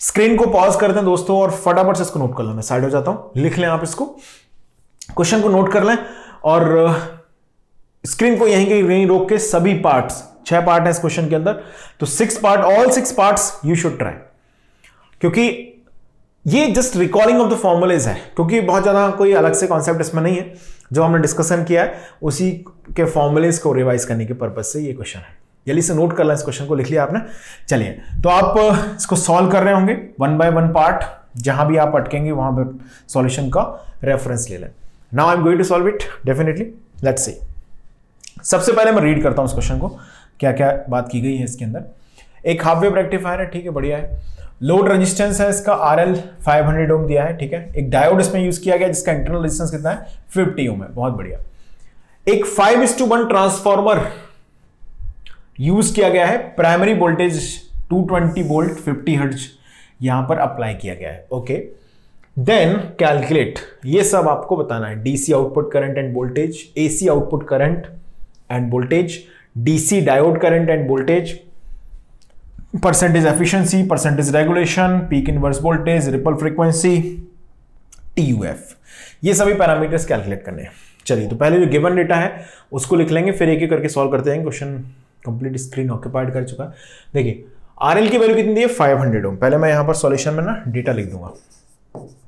Screen को pause करते हैं दोस्तों और फटाफट से इसको नोट कर लें मैं साइड हो जाता हूँ। लिख लें आप इसको। क्वेश्चन को नोट कर लें और स्क्रीन को यहीं यहीं रोक के सभी पार्ट्स छह पार्ट है इस क्वेश्चन के अंदर। तो six part all six parts you should try क्योंकि ये just recording of the formulas है। क्योंकि बहुत ज़्यादा कोई अलग से कॉन्सेप्ट इसमें नहीं है। जो हमने डिस्कशन किया है, उसी के फॉर्मुलेज को रिवाइज करने के पर्पज से ये क्वेश्चन है। जल्दी से नोट कर लें इस क्वेश्चन को, लिख लिया आपने। चलिए तो आप इसको सॉल्व कर रहे होंगे वन बाय वन पार्ट जहाँ भी आप अटकेंगे, वहाँ पर सॉल्यूशन का रेफरेंस ले लें। Now I am going to solve it definitely let's see सबसे पहले मैं रीड करता हूँ इस क्वेश्चन को क्या क्या बात की गई है इसके अंदर। एक हाफ़ वेव रेक्टिफायर है, ठीक है, बढ़िया है। लोड रेजिस्टेंस है इसका R L five hundred ohm दिया है, ठीक है। एक डायोड इसमें यूज़ किया गया, जिसका इंटरनल रेजिस्टेंस कितना है? फिफ्टी ओम है, बहुत बढ़िया। एक फाइव इस टू वन ट्रांसफॉर्मर यूज़ किया गया है प्राइमरी वोल्टेज 220 वोल्ट 50 हर्ट्ज यहाँ पर अप्लाई किया गया है ओके देन कैलकुलेट ये सब आपको बताना है DC output current and voltage AC output current and voltage DC diode current and voltage percentage efficiency percentage regulation peak inverse voltage ripple frequency TUF ये सभी पैरामीटर्स कैलकुलेट करने हैं। चलिए तो पहले जो गिवन डेटा है, उसको लिख लेंगे, फिर एक एक करके सॉल्व करते हैं क्वेश्चन कंप्लीट स्क्रीन ऑक्यूपाइड कर चुका है। देखिए आर की वैल्यू कितनी है? फाइव हंड्रेड पहले मैं यहाँ पर सॉल्यूशन में ना डेटा लिख दूँगा।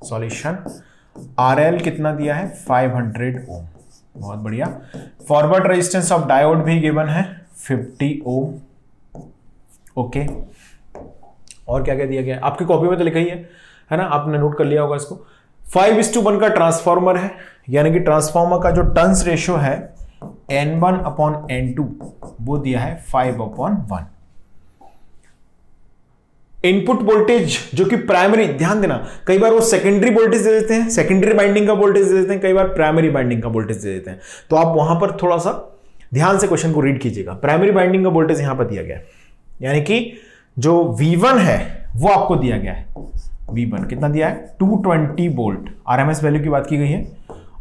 सॉल्यूशन आर कितना दिया है? फाइव हंड्रेड बहुत बढ़िया। फॉरवर्ड रेजिस्टेंस ऑफ़ डायोड भी गिवन है फिफ्टी ओम ओके और क्या क्या दिया गया? आपकी कॉपी में तो लिखा ही है है ना? आपने नोट कर लिया होगा इसको। फाइव इस टू वन का ट्रांसफॉर्मर है, यानी कि ट्रांसफॉर्मर का जो टर्न्स रेशियो है N one upon N two वो दिया है five upon one input voltage जो कि प्राइमरी ध्यान देना, कई बार वो सेकेंडरी वोल्टेज दे देते हैं सेकेंडरी बाइंडिंग का वोल्टेज दे देते हैं, कई बार प्राइमरी बाइंडिंग का वोल्टेज दे देते हैं। तो आप वहाँ पर थोड़ा सा ध्यान से क्वेश्चन को रीड कीजिएगा। प्राइमरी बाइंडिंग का वोल्टेज यहाँ पर दिया गया है। यानी कि जो V1 है, वो आपको दिया गया है। V1 कितना दिया है? 220 वोल्ट आरएमएस वैल्यू की बात की गई है।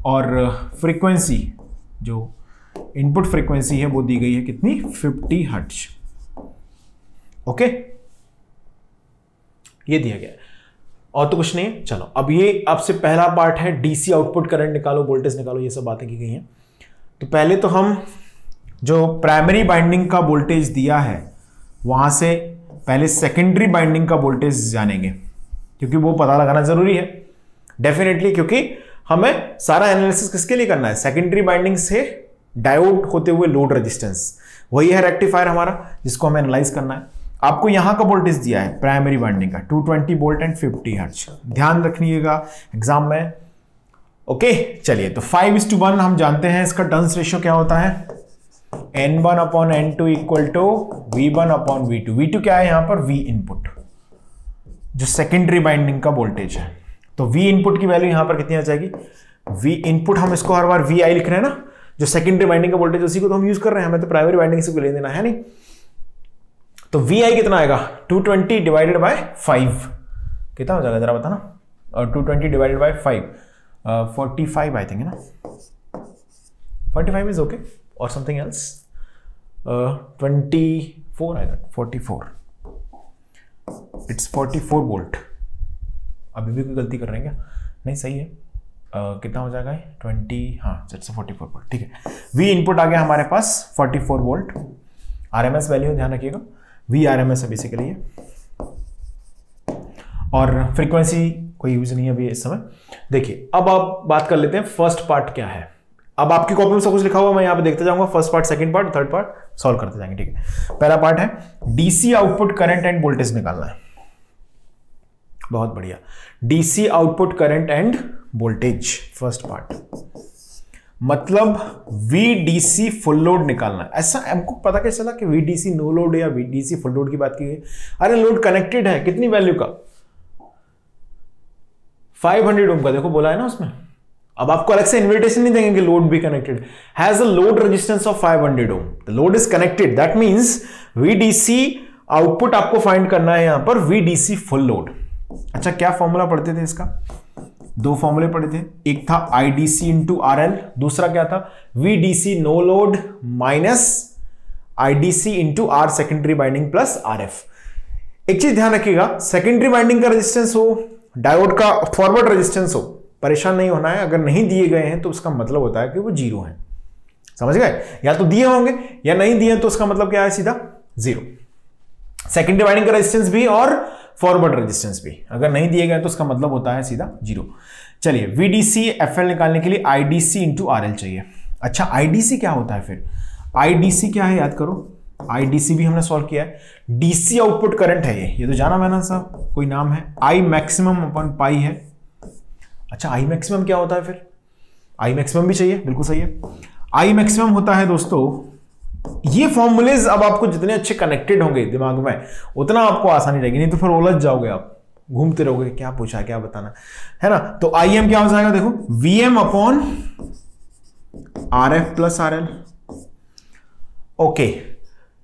और फ्रीक्वेंसी जो इनपुट फ्रीक्वेंसी है वो दी गई है कितनी? 50 हर्ट्ज। ओके ये दिया गया और तो कुछ नहीं, चलो। अब ये आपसे पहला पार्ट है डीसी आउटपुट करंट निकालो वोल्टेज निकालो, ये सब बातें की गई हैं। तो पहले तो हम जो प्राइमरी बाइंडिंग का वोल्टेज दिया है, वहाँ से पहले सेकेंडरी बाइंडिंग का वोल्टेज जानेंगे, क्योंकि वो पता लगाना ज़रूरी है। डेफिनेटली क्योंकि हमें सारा एनालिसिस किसके लिए करना है? सेकेंडरी बाइंडिंग से डायोड होते हुए लोड रेजिस्टेंस। वही है रेक्टिफायर हमारा, जिसको हमें एनालाइज करना है। आपको यहाँ का वोल्टेज दिया है प्राइमरी बाइंडिंग का 220 वोल्ट एंड 50 हर्ट्ज ध्यान रखिएगा एग्ज़ाम में। ओके चलिए तो फाइव इज़ टू वन हम जानते हैं इसका टर्न्स रेशियो क्या होता है। N one upon N two equal to V one upon V two V two क्या है यहाँ पर? वी इनपुट जो सेकेंडरी बाइंडिंग का वोल्टेज है। तो वी इनपुट की वैल्यू यहाँ पर कितनी आ जाएगी? वी इनपुट हम इसको हर बार वी आई लिख रहे हैं ना? जो सेकेंडरी वाइंडिंग का वोल्टेज उसी को तो हम यूज़ कर रहे हैं हमें तो प्राइमरी बाइंडिंग से ले देना है नहीं? तो वी आई कितना आएगा? 220 डिवाइडेड बाय 5 कितना हो जाएगा जरा बताना? और 220 divided by 5 forty five I think है ना? 45 is okay or something else. uh, 24 I got 44 it's 44 volt अभी भी कोई गलती कर रहे हैं क्या? नहीं सही है। कितना हो जाएगा ट्वेंटी हाँ इट्स फोर्टी फोर वोल्ट ठीक है। वी इनपुट आ गया हमारे पास 44 volt R M S value ध्यान रखिएगा। वी आर एम एस है बेसिकली और फ्रीक्वेंसी कोई यूज़ नहीं है अभी इस समय। देखिए, अब आप बात कर लेते हैं फ़र्स्ट पार्ट क्या है। अब आपकी कॉपी में सब कुछ लिखा हुआ मैं यहाँ पे देखते जाऊँगा first part second part third part solve करते जाएँगे, ठीक है। पहला पार्ट है DC output current and voltage निकालना है। बहुत बढ़िया। DC output current and voltage first part मतलब वीडीसी फुल लोड निकालना। ऐसा हमको पता कैसे चला कि वीडीसी नो लोड या वीडीसी फुल लोड की बात की गई? अरे लोड कनेक्टेड है, कितनी वैल्यू का? 500 ओम का, देखो बोला है ना उसमें। अब आपको अलग से इन्विटेशन नहीं देंगे कि लोड भी connected has a load resistance of 500 ohm the load is connected that means VDC output आपको फाइंड करना है यहाँ पर वीडीसी फुल लोड अच्छा क्या फॉर्मूला पढ़ते थे इसका? दो फॉर्मूले पढ़े थे, एक था I D C into R L दूसरा क्या था? VDC no load minus IDC into R secondary binding plus R F एक चीज़ ध्यान रखिएगा सेकेंडरी बाइंडिंग का रेजिस्टेंस हो डायोड का फॉरवर्ड रेजिस्टेंस हो, परेशान नहीं होना है, अगर नहीं दिए गए हैं तो उसका मतलब होता है कि वो ज़ीरो है। समझ गए? या तो दिए होंगे, या नहीं दिए तो उसका मतलब क्या है सीधा? ज़ीरो। सेकेंडरी बाइंडिंग का रेजिस्टेंस भी और फॉरवर्ड रेजिस्टेंस भी। अगर नहीं दिए गए तो उसका मतलब होता है सीधा ज़ीरो। चलिए वीडीसी FL निकालने के लिए आईडीसी इंटू आर चाहिए। अच्छा आईडीसी क्या होता है फिर? आईडीसी क्या है याद करो? आईडीसी भी हमने सॉल्व किया है। डीसी आउटपुट करंट है ये। ये तो जाना मैंने साहब, कोई नाम है? आई मैक्सिमम अपन पाई है। अच्छा आई मैक्सिमम क्या होता है फिर? आई मैक्सिमम भी चाहिए, बिल्कुल सही है। आई मैक्सिमम होता है दोस्तों ये फॉर्मूलेज अब आपको जितने अच्छे कनेक्टेड होंगे दिमाग में, उतना आपको आसानी रहेगी। नहीं तो फिर उलझ जाओगे आप, घूमते रहोगे, क्या पूछा, क्या बताना। है ना? तो आई एम क्या हो जाएगा देखो V M upon R F plus R L okay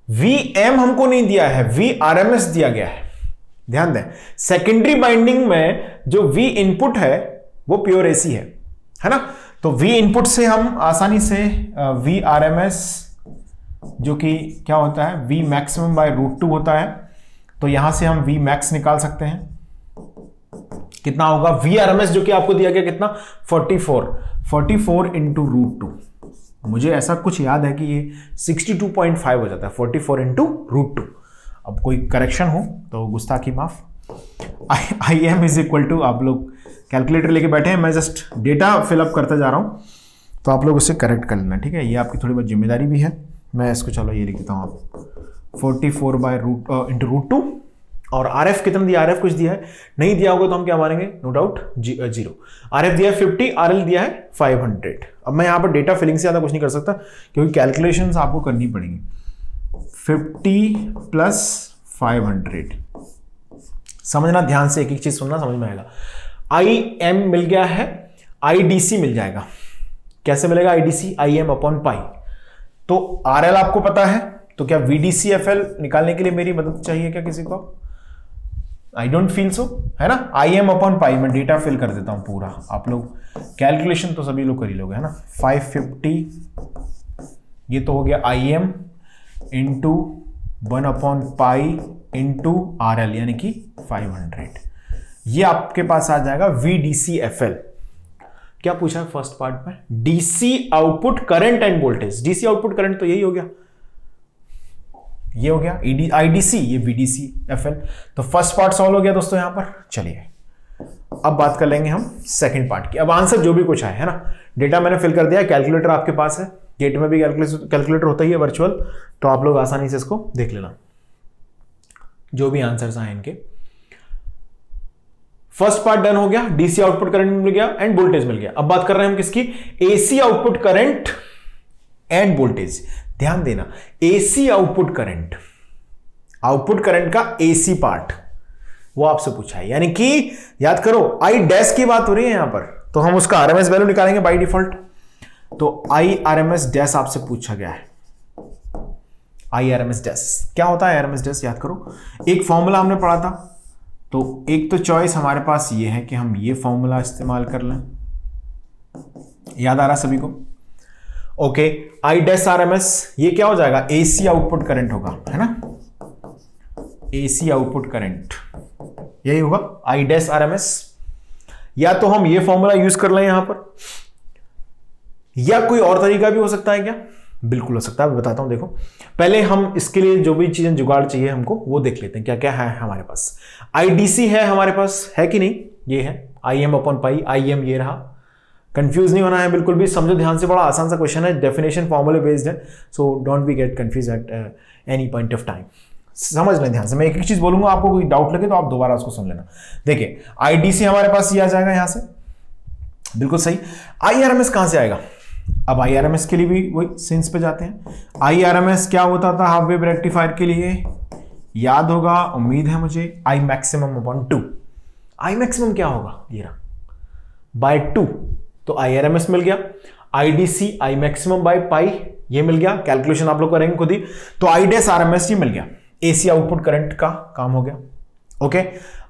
V M हमको नहीं दिया है वी आर एम एस दिया गया है। ध्यान दें सेकेंडरी बाइंडिंग में जो वी इनपुट है, वो प्योर एसी है। है ना? तो वी इनपुट से हम आसानी से वी आर एम एस जो कि क्या होता है V maximum by root two होता है। तो यहाँ से हम वी मैक्स निकाल सकते हैं। कितना होगा? वी आर एम एस जो कि आपको दिया गया कितना? 44 44 फोर इंटू रूट टू मुझे ऐसा कुछ याद है कि ये 62.5 हो जाता है। 44 फोर इंटू रूट टू अब कोई करेक्शन हो तो गुस्ताखी माफ़। I M is equal to आप लोग कैलकुलेटर लेके बैठे हैं। मैं जस्ट डेटा फिलअप करता जा रहा हूँ। तो आप लोग उसे करेक्ट कर लेना, ठीक है? ये आपकी थोड़ी बहुत ज़िम्मेदारी भी है। मैं इसको, चलो ये लिख देता हूँ आप forty four by root into root two और आर एफ़ कितना दिया? आर एफ़ कुछ दिया है? नहीं दिया होगा तो हम क्या मानेंगे no doubt zero R F दिया है फिफ्टी आर एल दिया है फाइव हंड्रेड अब मैं यहाँ पर डेटा फिलिंग से ज़्यादा कुछ नहीं कर सकता, क्योंकि कैलकुलेशन आपको करनी पड़ेंगी। फिफ्टी प्लस फाइव हंड्रेड समझना, ध्यान से एक एक चीज़ सुनना, समझ में आएगा। आई एम मिल गया है आई डी सी मिल जाएगा। कैसे मिलेगा I D C I M upon pi तो आर एल आपको पता है तो क्या एल निकालने के लिए मेरी मदद चाहिए क्या किसी को? आई डोंट फील सो है ना? आई एम अपॉन पाई मैं डेटा फिल कर देता हूँ पूरा। आप लोग कैलकुलेशन तो सभी लोग कर ही लोगे, है ना? 550 ये तो हो गया I M into one upon pi into R L यानी कि 500 ये आपके पास आ जाएगा V D C F L क्या पूछा है फ़र्स्ट पार्ट में? DC output current and voltage DC output current तो यही हो गया। ये हो गया ईडी आईडीसी ये वीडीसी एफएल तो फ़र्स्ट पार्ट सॉल्व हो गया दोस्तों यहाँ पर। चलिए, अब बात कर लेंगे हम सेकंड पार्ट की। अब आंसर जो भी कुछ आए, है ना? डेटा मैंने फिल कर दिया कैलकुलेटर आपके पास है। गेट में भी कैलकुलेटर होता ही है वर्चुअल तो आप लोग आसानी से इसको देख लेना। जो भी आंसर्स आए इनके। फ़र्स्ट पार्ट डन हो गया डीसी आउटपुट करंट मिल गया एंड वोल्टेज मिल गया। अब बात कर रहे हैं हम किसकी? AC output current and voltage ध्यान देना AC output current output current का एसी पार्ट वो आपसे पूछा है। यानी कि, याद करो आई डैश की बात हो रही है यहाँ पर तो हम उसका आरएमएस वैल्यू निकालेंगे बाय डिफ़ॉल्ट तो आई आरएमएस डैश आपसे पूछा गया है। आई आरएमएस डैश क्या होता है आरएमएस डैश याद करो? एक फॉर्मूला हमने पढ़ा था। तो एक तो चॉइस हमारे पास ये है कि हम ये फॉर्मूला इस्तेमाल कर लें। याद आ रहा सभी को? Okay I dash R M S ये क्या हो जाएगा? एसी आउटपुट करंट होगा, है ना? एसी आउटपुट करंट यही होगा। I dash R M S या तो हम ये फॉर्मूला यूज़ कर लें यहाँ पर, या कोई और तरीका भी हो सकता है क्या? बिल्कुल हो सकता है। बताता हूँ, देखो। पहले हम इसके लिए जो भी चीज़ें जुगाड़ चाहिए हमको, वो देख लेते हैं क्या क्या है हमारे पास। आईडीसी है हमारे पास, है कि नहीं? ये है। I M upon pi I am ये रहा। कंफ्यूज नहीं होना है, बिल्कुल भी। समझो, ध्यान से, बड़ा आसान सा क्वेश्चन है। डेफिनेशन फॉर्मूले बेस्ड है। So don't be get confuse at any point of time समझ लें ध्यान से। मैं एक एक चीज़ बोलूँगा, आपको कोई डाउट लगे तो आप दोबारा उसको सुन लेना। देखिए आईडीसी हमारे पास ये आ जाएगा यहाँ से। बिल्कुल सही। आईआरएमएस कहाँ से आएगा? अब आई आर एम एस के लिए भी वही सेंस पे जाते हैं। आई आर एम एस क्या होता था हाफ़ वेव रेक्टिफायर के लिए? याद होगा, उम्मीद है मुझे I maximum upon two I maximum क्या होगा? ये रहा। बाय टू तो आई आर एम एस मिल गया। I D C I maximum by pi ये मिल गया। कैलकुलेशन आप लोग करेंगे खुद ही। तो I dash R M S ये मिल गया। एसी आउटपुट करंट का काम हो गया। ओके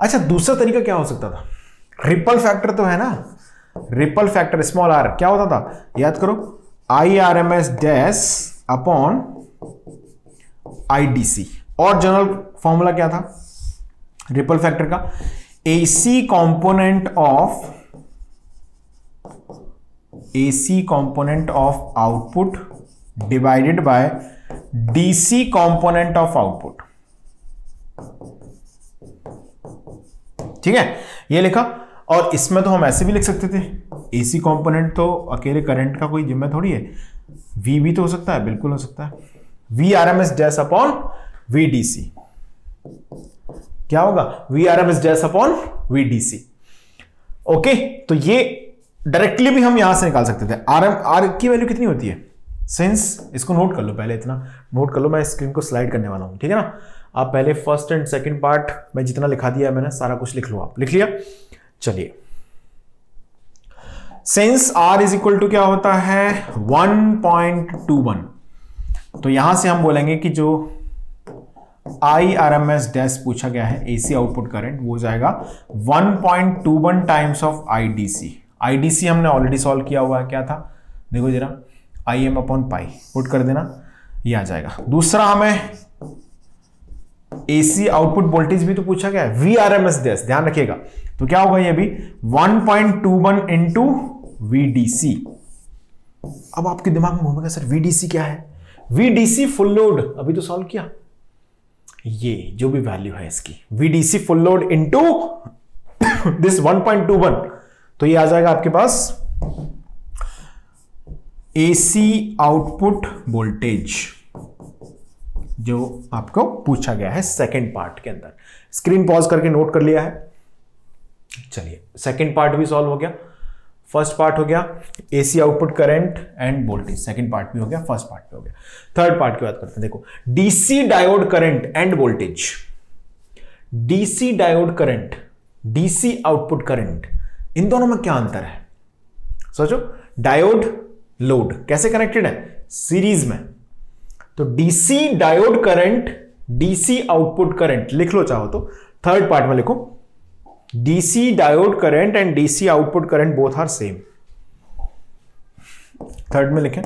अच्छा दूसरा तरीका क्या हो सकता था? रिपल फैक्टर तो है ना। रिपल फैक्टर स्मॉल आर क्या होता था? याद करो I R M S dash upon I D C और जनरल फॉर्मूला क्या था? रिपल फैक्टर का। AC component of AC component of output divided by DC component of output ठीक है? ये लिखा। और इसमें तो हम ऐसे भी लिख सकते थे। एसी कंपोनेंट तो अकेले करंट का कोई जिम्मे थोड़ी है। वी भी तो हो सकता है, बिल्कुल हो सकता है। V R M S dash upon V D C क्या होगा? V R M S dash upon V D C okay तो ये डायरेक्टली भी हम यहाँ से निकाल सकते थे। आर एम आर की वैल्यू कितनी होती है? सिंस इसको नोट कर लो पहले इतना। नोट कर लो, मैं स्क्रीन को स्लाइड करने वाला हूँ, ठीक है ना? आप पहले फ़र्स्ट एंड सेकंड पार्ट में जितना लिखा दिया मैंने, सारा कुछ लिख लो आप। लिख लिया? चलिए। Sense R is equal to क्या होता है? 1.21 तो यहाँ से हम बोलेंगे कि जो I R M S dash पूछा गया है एसी आउटपुट करंट वो जाएगा 1.21 टाइम्स ऑफ़ आईडीसी आईडीसी हमने ऑलरेडी सॉल्व किया हुआ है, क्या था? देखो जरा I M upon pi put कर देना, ये आ जाएगा। दूसरा हमें एसी आउटपुट वोल्टेज भी तो पूछा गया है V R M S dash ध्यान रखिएगा। तो क्या होगा ये भी 1.21 पॉइंट टू वन इंटू अब आपके दिमाग में घूमेगा, सर वीडीसी क्या है? वीडीसी फुल लोड अभी तो सॉल्व किया। ये जो भी वैल्यू है इसकी। VDC full load into this 1.21 तो ये आ जाएगा आपके पास एसी आउटपुट वोल्टेज जो आपको पूछा गया है सेकंड पार्ट के अंदर। स्क्रीन पॉज करके नोट कर लिया है। चलिए सेकंड पार्ट भी सॉल्व हो गया। फ़र्स्ट पार्ट हो गया AC output current and voltage second part भी हो गया फ़र्स्ट पार्ट भी हो गया। थर्ड पार्ट की बात करते हैं, देखो DC diode current and voltage DC diode current DC output current इन दोनों में क्या अंतर है? सोचो डायोड लोड कैसे कनेक्टेड है? सीरीज़ में। तो DC diode current DC output current लिख लो चाहो तो। थर्ड पार्ट में लिखो DC diode current and DC output current both are same third में लिखें।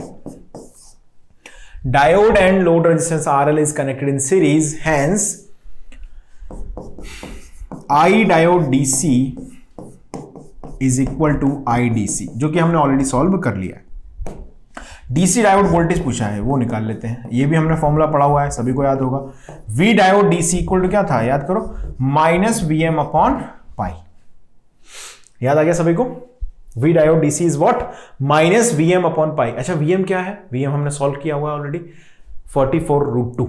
Diode and load resistance R L is connected in series hence I diode DC is equal to I DC जो कि हमने already solve कर लिया है। DC diode voltage पूछा है, वो निकाल लेते हैं। ये भी हमने फॉर्मूला पढ़ा हुआ है, सभी को याद होगा। V diode DC equal to क्या था? याद करो minus V M upon pi. याद आ गया सभी को? V diode DC is what minus V M upon pi अच्छा वी एम क्या है? वी एम हमने सॉल्व किया हुआ already forty four root two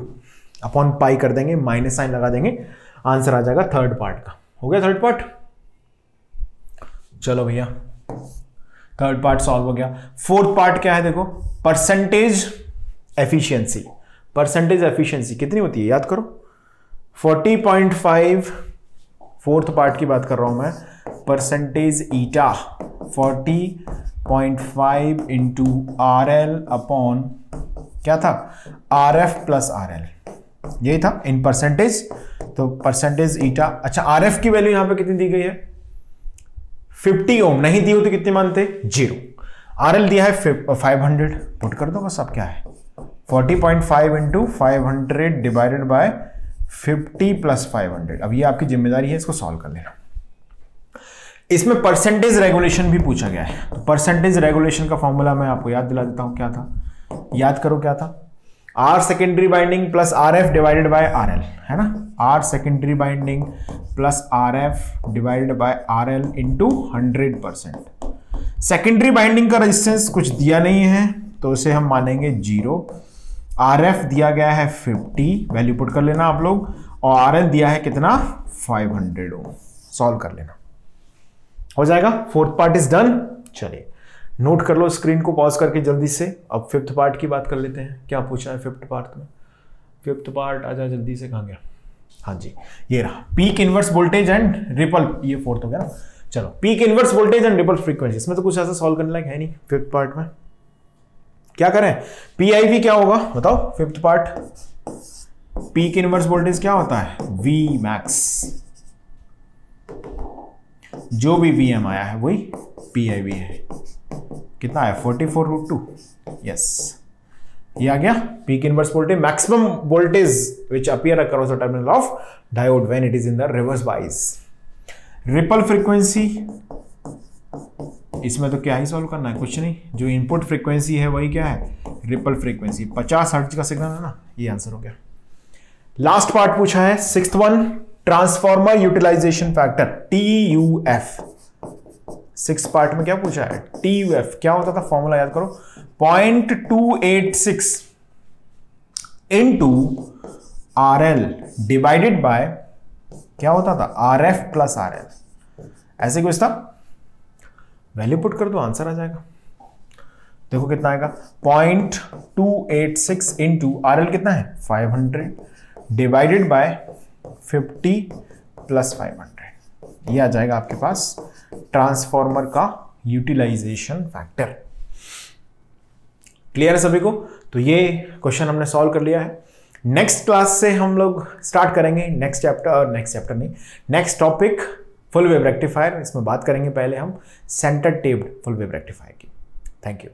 upon pi कर देंगे माइनस साइन लगा देंगे। आंसर आ जाएगा थर्ड पार्ट का। हो गया थर्ड पार्ट चलो भैया थर्ड पार्ट सॉल्व हो गया। फोर्थ पार्ट क्या है देखो? परसेंटेज एफिशिएंसी परसेंटेज एफिशिएंसी कितनी होती है? याद करो। 40.5 फोर्थ पार्ट की बात कर रहा हूँ मैं। Percentage eta 40.5 point five into R L upon क्या था? R F plus R L यही था इन परसेंटेज तो परसेंटेज ईटा अच्छा आर एफ़ की वैल्यू यहाँ पे कितनी दी गई है? 50 ओम नहीं दी होती कितने मानते? ज़ीरो आर एल दिया है 500 पुट कर दो बस, अब क्या है? 40.5 point five into five hundred divided by fifty plus five hundred. अब ये आपकी ज़िम्मेदारी है, इसको सॉल्व कर लेना। इसमें परसेंटेज रेगुलेशन भी पूछा गया है। तो परसेंटेज रेगुलेशन का फॉर्मूला मैं आपको याद दिला देता हूँ, क्या था? याद करो क्या था? R secondary binding plus R F divided by R L है ना? R secondary binding plus R F divided by R L into hundred percent secondary binding का रेजिस्टेंस कुछ दिया नहीं है तो उसे हम मानेंगे ज़ीरो आर एफ़ दिया गया है फिफ्टी, वैल्यू पुट कर लेना आप लोग, और आर एल दिया है कितना? फाइव हंड्रेड ओम। सॉल्व कर लेना। हो जाएगा? Fourth part is done. चलिए, नोट कर लो स्क्रीन को, पॉज करके जल्दी से। अब फिफ्थ पार्ट की बात कर लेते हैं। क्या पूछा है फिफ्थ पार्ट में? फिफ्थ पार्ट आ जाए जल्दी से कहाँ गया? हाँ जी, ये रहा। Peak inverse voltage and ripple, ये फोर्थ हो गया चलो, peak inverse voltage and ripple frequency. इसमें तो कुछ ऐसा सॉल्व करने लायक है नहीं, फिफ्थ पार्ट में। क्या करें? पीआईवी क्या होगा? बताओ fifth part peak inverse voltage क्या होता है? वी मैक्स जो भी वी एम आया है, वही पी आई वी है। कितना है? Forty four root two yes ये आ गया peak inverse voltage maximum voltage which appear across the terminal of diode when it is in the reverse bias ripple frequency इसमें तो क्या ही सॉल्व करना है? कुछ नहीं। जो इनपुट फ्रीक्वेंसी है, वही क्या है? रिपल फ्रीक्वेंसी 50 हर्ट्ज का सिग्नल है ना? ये आंसर हो गया। लास्ट पार्ट पूछा है। Six one transformer utilization factor T U F six part में क्या पूछा है? टी यू एफ़ क्या होता था? फॉर्मूला याद करो। Point two eight six into R L divided by क्या होता था? R F plus R L ऐसे कुछ था? वैल्यू पुट कर दो, आंसर आ जाएगा। देखो कितना आएगा। Point two eight six into R कितना है? Five hundred divided by fifty plus five hundred ये आ जाएगा आपके पास ट्रांसफॉर्मर का यूटिलाइजेशन फैक्टर क्लियर है सभी को? तो ये क्वेश्चन हमने सॉल्व कर लिया है। नेक्स्ट क्लास से हम लोग स्टार्ट करेंगे। नेक्स्ट चैप्टर नेक्स्ट चैप्टर नहीं। Next topic full wave rectifier इसमें बात करेंगे पहले हम centre tapped full wave rectifier की। Thank you